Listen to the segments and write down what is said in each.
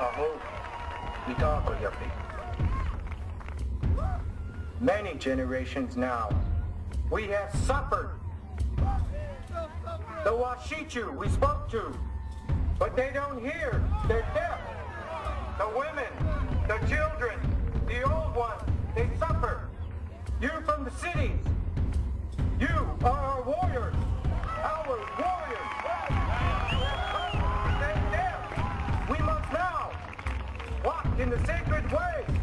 Aho, Mitako Yapi. Many generations now, we have suffered. The Washichu we spoke to, but they don't hear. They're deaf. The women, the children, the old ones, they suffer. You from the cities, in the sacred way.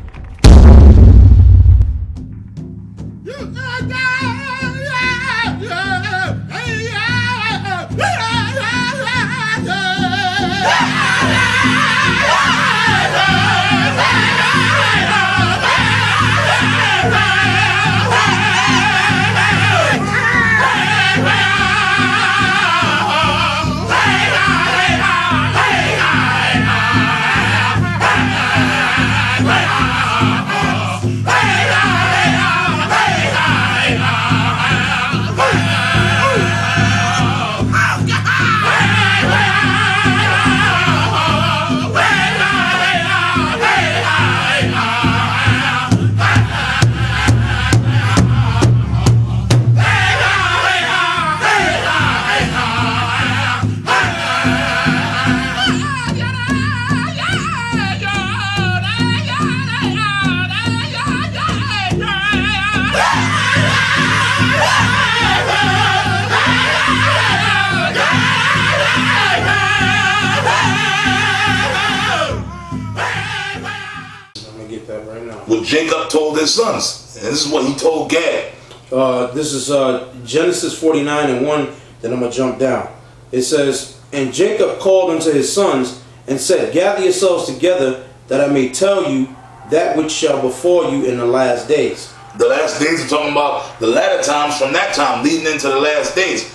What Jacob told his sons. And this is what he told Gad. Uh, this is uh, Genesis 49 and 1. Then I'm going to jump down. It says, And Jacob called unto his sons and said, Gather yourselves together that I may tell you that which shall befall you in the last days. The last days are talking about the latter times from that time leading into the last days.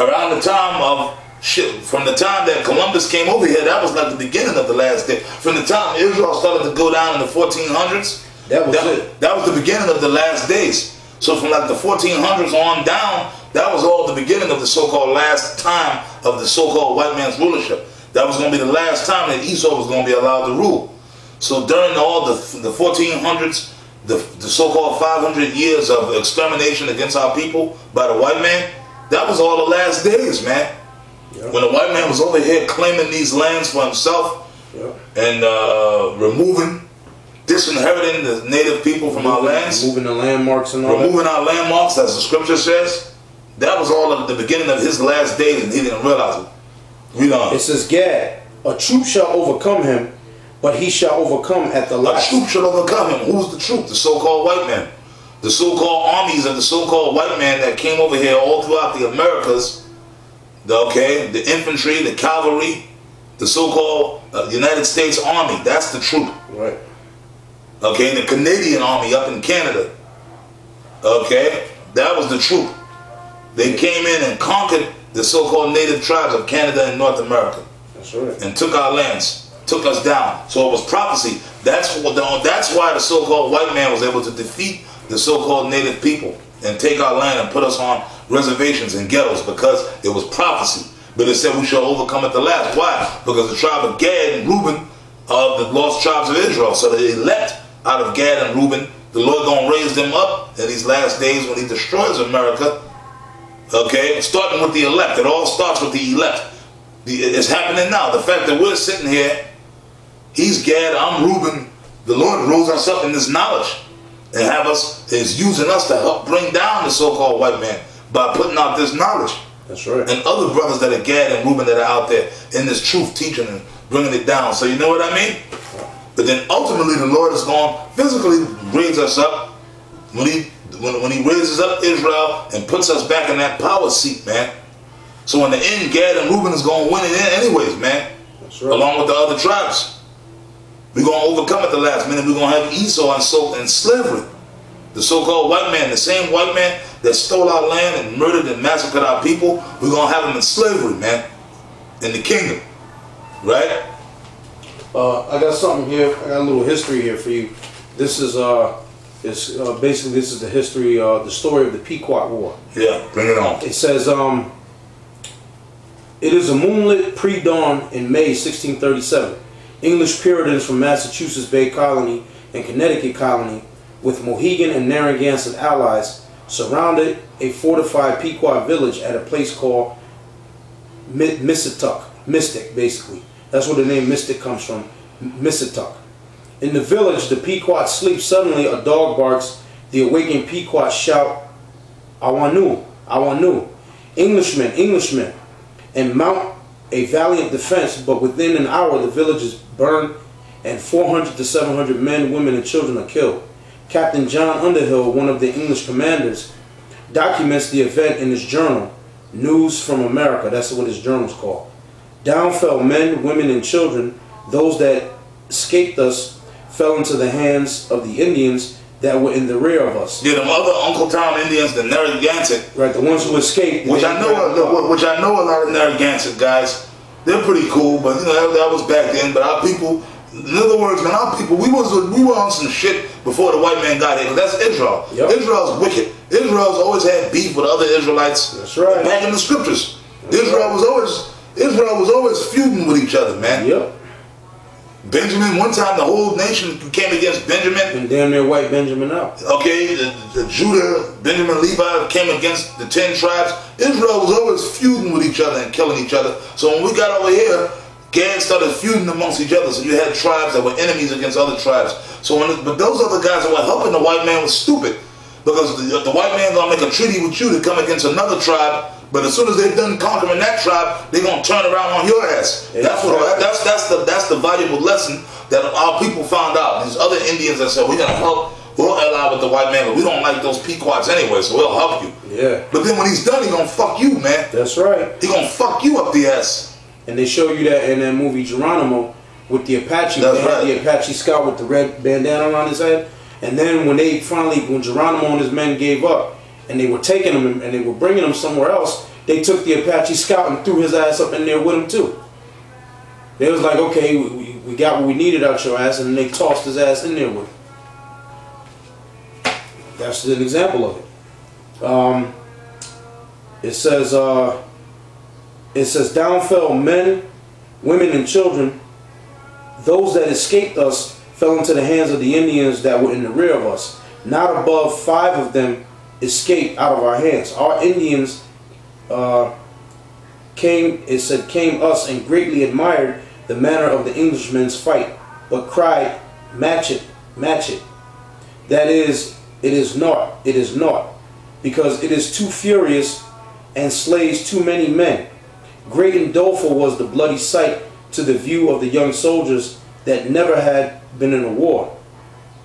Around the time of shit, from the time that Columbus came over here, that was like the beginning of the last day. From the time Israel started to go down in the 1400s, That was that, it. that was the beginning of the last days. So from like the 1400s on down, that was all the beginning of the so-called last time of the so-called white man's rulership. That was going to be the last time that Esau was going to be allowed to rule. So during all the the 1400s, the, the so-called 500 years of extermination against our people by the white man, that was all the last days, man. When the white man was over here claiming these lands for himself and uh, removing, disinheriting the native people from our lands, Moving the landmarks and all that. removing our landmarks, as the scripture says, that was all at the beginning of his last days, and he didn't realize it. Read on. It says, Gad, a troop shall overcome him, but he shall overcome at the last." A troop should overcome him. Who's the troop? The so-called white man. The so-called armies of the so-called white man that came over here all throughout the Americas. The, okay, the infantry, the cavalry, the so-called uh, United States Army. That's the troop. Right. Okay, the Canadian Army up in Canada. Okay, that was the troop. They came in and conquered the so-called native tribes of Canada and North America That's right. and took our lands, took us down. So it was prophecy. That's what the, that's why the so-called white man was able to defeat the so-called native people and take our land and put us on reservations and ghettos because it was prophecy. But it said we shall overcome at the last. Why? Because the tribe of Gad and Reuben are the lost tribes of Israel. So the elect out of Gad and Reuben, the Lord gonna raise them up in these last days when He destroys America. Okay, starting with the elect. It all starts with the elect. It's happening now. The fact that we're sitting here, he's Gad, I'm Reuben. The Lord rose us up in this knowledge and have us is using us to help bring down the so-called white man by putting out this knowledge. That's right. And other brothers that are Gad and Reuben that are out there in this truth teaching and bringing it down. So you know what I mean? But then ultimately the Lord is going physically raise us up when he when, when he raises up Israel and puts us back in that power seat, man. So in the end, Gad and Reuben is going to win it anyways, man. Right. Along with the other tribes. We're going to overcome at the last minute. We're going to have Esau and, so, and slavery. The so-called white man, the same white man that stole our land and murdered and massacred our people, we're going to have him in slavery, man. In the kingdom. Right? Uh, I got something here. I got a little history here for you. This is uh, is uh, basically this is the history, uh, the story of the Pequot War. Yeah, bring it on. It says, um, it is a moonlit pre-dawn in May 1637. English Puritans from Massachusetts Bay Colony and Connecticut Colony, with Mohegan and Narragansett allies, surrounded a fortified Pequot village at a place called Missituck, Mystic, basically. That's where the name Mystic comes from, Missituck. In the village, the Pequot sleep. Suddenly, a dog barks. The awakened Pequot shout, Awanu, Awanu. Englishmen, Englishmen, and mount a valiant defense, but within an hour the village is burned and 400 to 700 men, women, and children are killed. Captain John Underhill, one of the English commanders, documents the event in his journal, News from America. That's what his journal's called. Down fell men, women, and children. Those that escaped us fell into the hands of the Indians that were in the rear of us. Yeah, them other Uncle Tom Indians, the Narragansett, Right, the ones who escaped. which I know, which I know a lot of Narragansett guys. They're pretty cool, but you know that, that was back then. But our people, in other words, man, our people, we was we were on some shit before the white man got here. that's Israel. Yep. Israel's wicked. Israel's always had beef with other Israelites. That's right. Back in the scriptures, Israel was always Israel was always feuding with each other, man. Yep. Benjamin, one time the whole nation came against Benjamin. And damn near white Benjamin out. Okay, the, the Judah, Benjamin, Levi came against the ten tribes. Israel was always feuding with each other and killing each other. So when we got over here, Gad started feuding amongst each other. So you had tribes that were enemies against other tribes. So when, but those other guys that were helping the white man was stupid because the, the white man gonna make a treaty with you to come against another tribe. But as soon as they're done conquering that tribe, they're gonna turn around on your ass. That's what that's that's the that's the valuable lesson that our people found out. These other Indians that said we're gonna help, we'll ally with the white man, but we don't like those Pequots anyway, so we'll help you. Yeah. But then when he's done, he gonna fuck you, man. That's right. He gonna fuck you up the ass. And they show you that in that movie Geronimo with the Apache. That's had right. the Apache scout with the red bandana around his head. And then when they finally, when Geronimo and his men gave up, and they were taking him and they were bringing him somewhere else, they took the Apache scout and threw his ass up in there with him too. They was like, okay, we, we, got what we needed out your ass, and they tossed his ass in there with him. That's an example of it. Um, it says, uh, it says, down fell men, women, and children. Those that escaped us fell into the hands of the Indians that were in the rear of us. Not above five of them escaped out of our hands. Our Indians uh, came, it said, came us and greatly admired the manner of the Englishmen's fight, but cried, match it, match it. That is, it is naught, it is naught, because it is too furious and slays too many men. Great and doleful was the bloody sight to the view of the young soldiers that never had been in a war.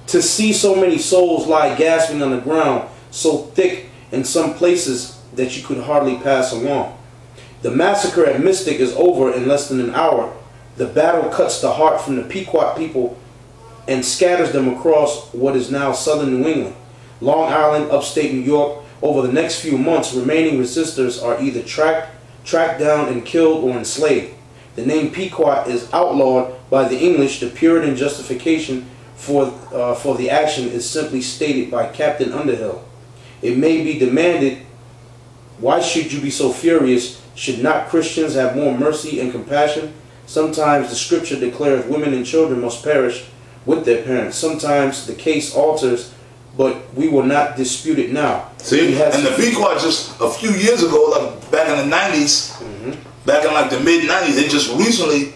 To see so many souls lie gasping on the ground, so thick in some places that you could hardly pass along. The massacre at Mystic is over in less than an hour. The battle cuts the heart from the Pequot people and scatters them across what is now southern New England, Long Island, upstate New York. Over the next few months, remaining resistors are either tracked, tracked down, and killed or enslaved. The name Pequot is outlawed by the English. The Puritan justification for, uh, for the action is simply stated by Captain Underhill. It may be demanded, why should you be so furious? Should not Christians have more mercy and compassion? Sometimes the scripture declares women and children must perish with their parents. Sometimes the case alters, but we will not dispute it now. See, have and the Pequot just a few years ago, like back in the 90s, mm-hmm. back in like the mid '90s, they just recently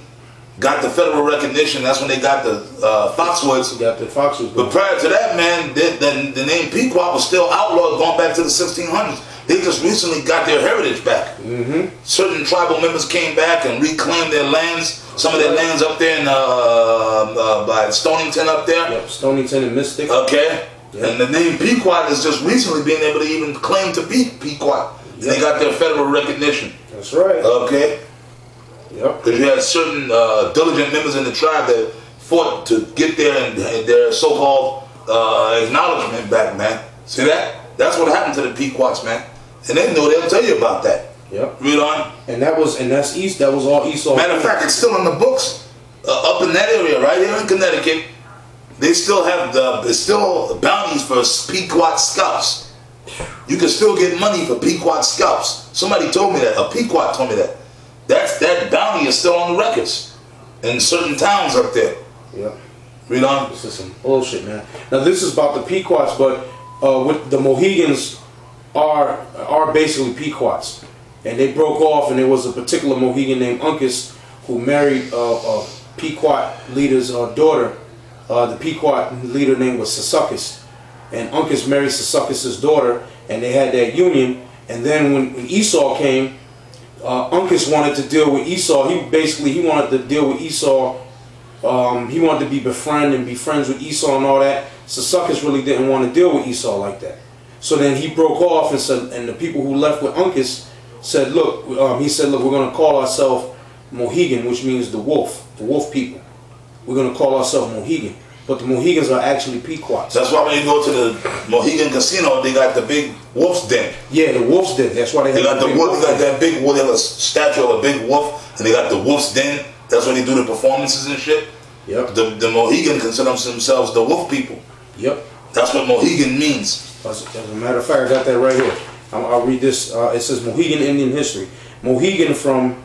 got the federal recognition. That's when they got the uh, Foxwoods. got the Foxwoods. But prior to that, man, the, the, the name Pequot was still outlawed going back to the 1600s. They just recently got their heritage back. Mm-hmm. Certain tribal members came back and reclaimed their lands. Some of their lands up there in uh, uh, by Stonington up there. Yep, Stonington and Mystic. Okay. Yeah. And the name Pequot is just recently being able to even claim to be Pequot. And They got their federal recognition. That's right. Okay. Yep. Because you had certain uh, diligent members in the tribe that fought to get their their so-called uh, acknowledgement back, man. See that? That's what happened to the Pequots, man. And they know they'll tell you about that. Yep. Read on. And that was and that's east. That was all east. All Matter of fact, it's still in the books uh, up in that area, right here in Connecticut. They still have the there's still bounties for Pequot scalps. You can still get money for Pequot scalps. Somebody told me that. A Pequot told me that. That's that bounty is still on the records. in certain towns up there. Yep. Read on. This is some bullshit, man. Now this is about the Pequots, but uh, with the Mohegans are are basically Pequots, and they broke off, and there was a particular Mohegan named Uncas who married uh, a Pequot leader's uh, daughter. Uh, the Pequot leader name was Sassacus, and Uncas married Sassacus's daughter, and they had that union. And then when, when Esau came, uh, Uncas wanted to deal with Esau. He basically he wanted to deal with Esau. Um, he wanted to be befriend and be friends with Esau and all that. So Succus really didn't want to deal with Esau like that. So then he broke off and said, and the people who left with Uncas said, look, um, he said, look, we're going to call ourselves Mohegan, which means the wolf, the wolf people. We're going to call ourselves Mohegan. But the Mohegans are actually Pequots. That's why when you go to the Mohegan Casino, they got the big wolf's den. Yeah, the wolf's den. That's why they, They have got the wolf. They got that big wolf. They have a statue of a big wolf, and they got the wolf's den. That's when they do the performances and shit. Yep. The the Mohegan consider themselves the wolf people. Yep. That's what Mohegan means. As, as a matter of fact, I got that right here. I'll, I'll read this. Uh, it says Mohegan Indian history. Mohegan from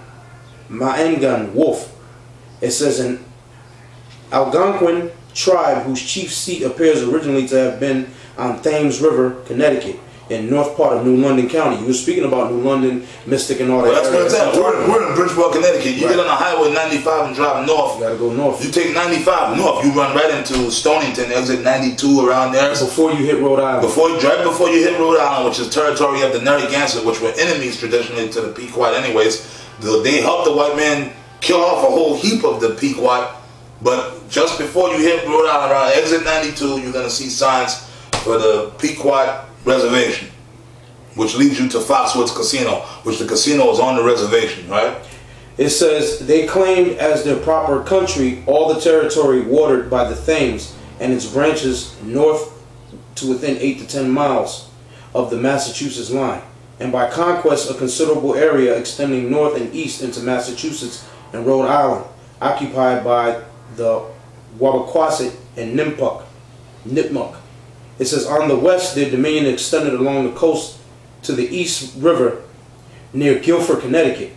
Maengan, wolf. It says an Algonquin tribe whose chief seat appears originally to have been on Thames River, Connecticut, in north part of New London County. You were speaking about New London, Mystic, and all that. Well, that's what I'm saying. We're, we're in Bridgeport, Connecticut. You Right. get on the highway 95 and drive north. You gotta go north. You take 95 north. You run right into Stonington, exit 92 around there. Before you hit Rhode Island. Before you drive before you hit Rhode Island, which is territory of the Narragansett, which were enemies traditionally to the Pequot, anyways. the- They helped the white man kill off a whole heap of the Pequot. But just before you hit Rhode Island, around exit 92, you're gonna see signs for the Pequot Reservation, which leads you to Foxwoods Casino, which the casino is on the reservation, right? It says they claimed as their proper country all the territory watered by the Thames and its branches north to within 8 to 10 miles of the Massachusetts line, and by conquest a considerable area extending north and east into Massachusetts and Rhode Island, occupied by the Wabaquasset and Nimpuk. Nipmuc. It says on the west their dominion extended along the coast to the East River near Guilford, Connecticut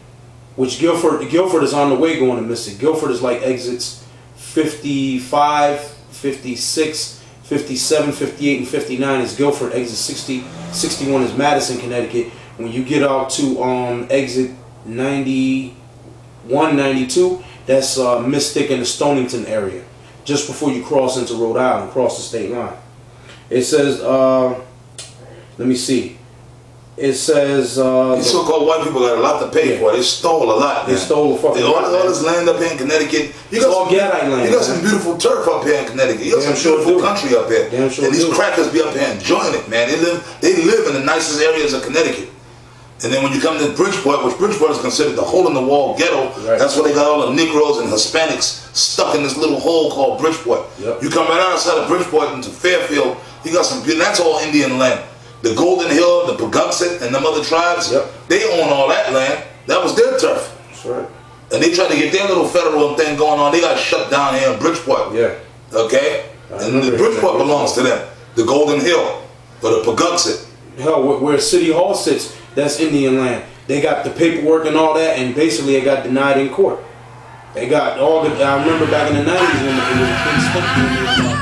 which Guilford Guilford is on the way going to Mystic. Guilford is like exits 55, 56, 57, 58, and 59 is Guilford. Exit 60, 61 is Madison, Connecticut. When you get out to um, exit 91, 92, that's uh, Mystic in the Stonington area. Just before you cross into Rhode Island, cross the state line. It says, uh, let me see. It says, uh, These so-called white people got a lot to pay Yeah. for. They stole a lot. They man. stole a fucking all, all this land up here in Connecticut. You It's all Gadite land, You got some beautiful turf up here in Connecticut. You got Damn some sure beautiful do. country up here. Damn sure and these do. crackers be up here enjoying it, man. They live. They live in the nicest areas of Connecticut. And then when you come to Bridgeport, which Bridgeport is considered the hole in the wall ghetto, Right. that's where they got all the Negroes and Hispanics stuck in this little hole called Bridgeport. Yep. You come right outside of Bridgeport into Fairfield, you got some. That's all Indian land. The Golden Hill, the Paugussett, and them other tribes, Yep. they own all that land. That was their turf. that's right. And they tried to get their little federal thing going on. They got shut down here in Bridgeport. Yeah. Okay? I And the Bridgeport belongs to them. The Golden Hill. Or the Paugussett. Hell, where, where City Hall sits, that's Indian land. They got the paperwork and all that, and basically it got denied in court. They got all the. I remember back in the '90s when it was a big.